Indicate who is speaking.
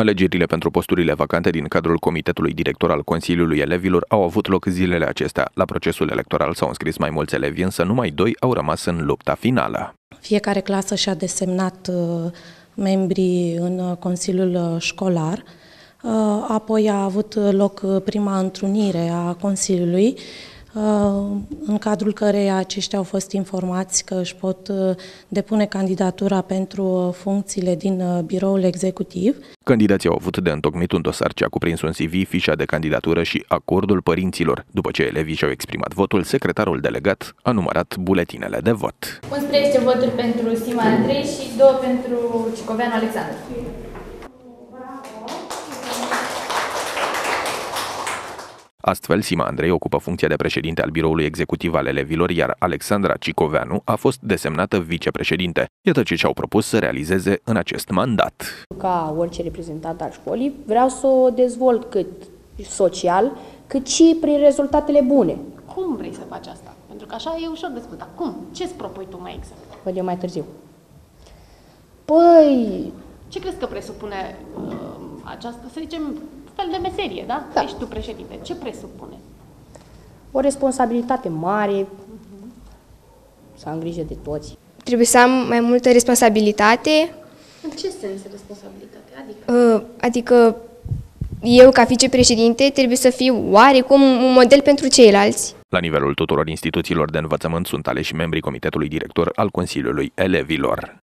Speaker 1: Alegerile pentru posturile vacante din cadrul Comitetului Director al Consiliului Elevilor au avut loc zilele acestea. La procesul electoral s-au înscris mai mulți elevi, însă numai doi au rămas în lupta finală.
Speaker 2: Fiecare clasă și-a desemnat uh, membrii în uh, Consiliul uh, Școlar. Apoi a avut loc prima întrunire a Consiliului în cadrul căreia aceștia au fost informați că își pot uh, depune candidatura pentru uh, funcțiile din uh, biroul executiv.
Speaker 1: Candidații au avut de întocmit un dosar ce a cuprins un CV, fișa de candidatură și acordul părinților. După ce elevii și-au exprimat votul, secretarul delegat a numărat buletinele de vot.
Speaker 3: 11 voturi pentru Sima Andrei și 2 pentru Cicoveanu Alexandru.
Speaker 1: Astfel, Sima Andrei ocupă funcția de președinte al biroului executiv al elevilor, iar Alexandra Cicoveanu a fost desemnată vicepreședinte. Iată ce și-au propus să realizeze în acest mandat.
Speaker 4: Ca orice reprezentant al școlii, vreau să o dezvolt cât social, cât și prin rezultatele bune.
Speaker 5: Cum vrei să faci asta? Pentru că așa e ușor de spus. Dar cum? Ce îți propui tu mai exact?
Speaker 4: Văd eu mai târziu. Păi...
Speaker 5: Ce crezi că presupune uh, această, să zicem, fel de meserie, da?
Speaker 4: da.
Speaker 5: Ești tu președinte. Ce presupune?
Speaker 4: O responsabilitate mare, uh-huh. să am grijă de toți.
Speaker 6: Trebuie să am mai multă responsabilitate.
Speaker 5: În ce sens responsabilitate? Adică?
Speaker 6: Uh, adică eu, ca vicepreședinte, trebuie să fiu oarecum un model pentru ceilalți.
Speaker 1: La nivelul tuturor instituțiilor de învățământ sunt aleși membrii Comitetului Director al Consiliului Elevilor.